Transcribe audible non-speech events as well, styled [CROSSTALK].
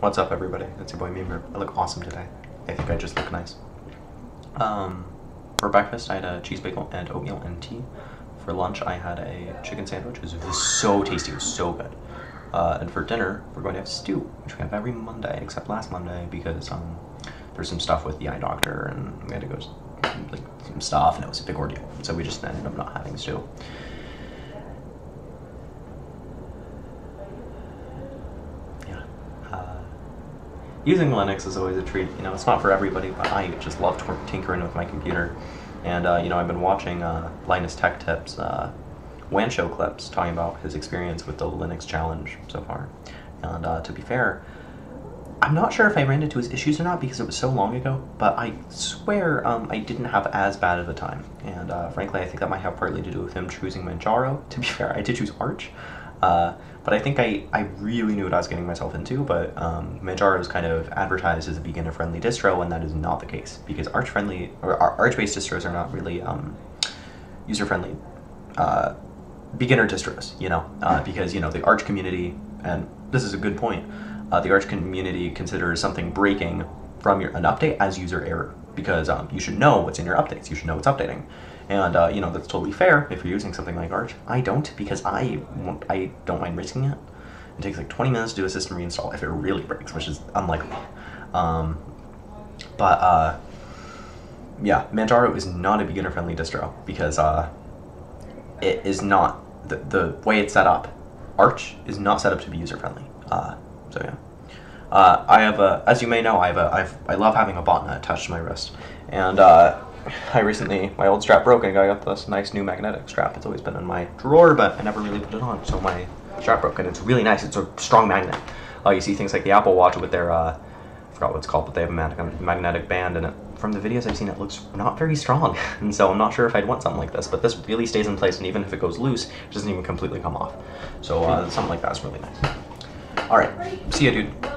What's up, everybody? It's your boy Memer. I look awesome today. I think I just look nice. Um, for breakfast, I had a cheese bagel and oatmeal and tea. For lunch, I had a chicken sandwich. It was so tasty. It was so good. Uh, and for dinner, we're going to have stew, which we have every Monday, except last Monday because um, there's some stuff with the eye doctor, and we had to go like some stuff, and it was a big ordeal. So we just ended up not having stew. Using Linux is always a treat. You know, it's not for everybody, but I just love tinkering with my computer. And, uh, you know, I've been watching uh, Linus Tech Tips uh, Show clips talking about his experience with the Linux challenge so far. And uh, to be fair, I'm not sure if I ran into his issues or not because it was so long ago, but I swear um, I didn't have as bad of a time. And uh, frankly, I think that might have partly to do with him choosing Manjaro. To be fair, I did choose Arch. Uh, but I think I, I really knew what I was getting myself into, but um, Manjaro is kind of advertised as a beginner-friendly distro, and that is not the case, because Arch-friendly, or Arch-based distros are not really um, user-friendly uh, beginner distros, you know, uh, because, you know, the Arch community, and this is a good point, uh, the Arch community considers something breaking from your, an update as user error, because um, you should know what's in your updates, you should know what's updating. And, uh, you know, that's totally fair if you're using something like Arch. I don't because I, I don't mind risking it. It takes like 20 minutes to do a system reinstall if it really breaks, which is unlikely. Um, but, uh, yeah, Manjaro is not a beginner-friendly distro because uh, it is not, the, the way it's set up, Arch is not set up to be user-friendly. Uh, so, yeah. Uh, I have a, as you may know, I have a, I've, I love having a botnet attached to my wrist. And, uh, I recently, my old strap broke and I got this nice new magnetic strap. It's always been in my drawer, but I never really put it on. So my strap broke and it's really nice. It's a strong magnet. Uh, you see things like the Apple Watch with their, uh, I forgot what it's called, but they have a magnetic band and it, from the videos I've seen, it looks not very strong. [LAUGHS] and so I'm not sure if I'd want something like this, but this really stays in place and even if it goes loose, it doesn't even completely come off. So uh, something like that is really nice. All right, see ya, dude.